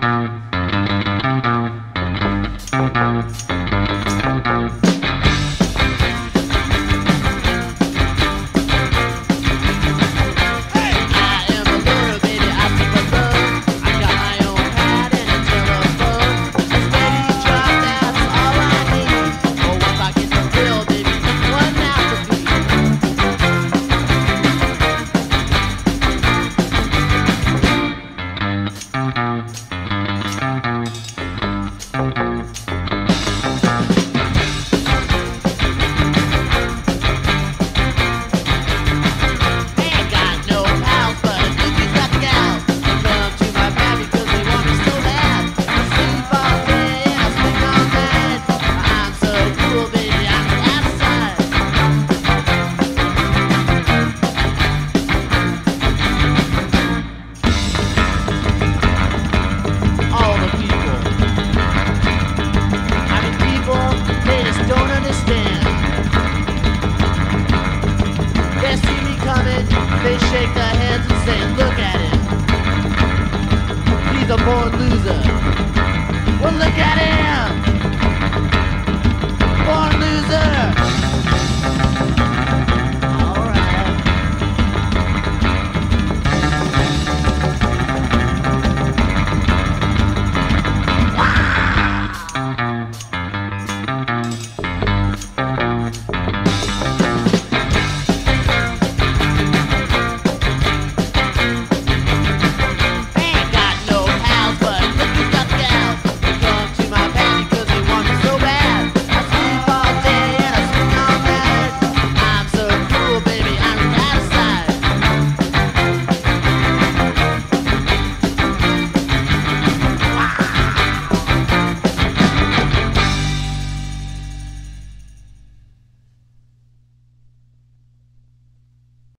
Thank you. They shake their hands and say, look at him. He's a born loser.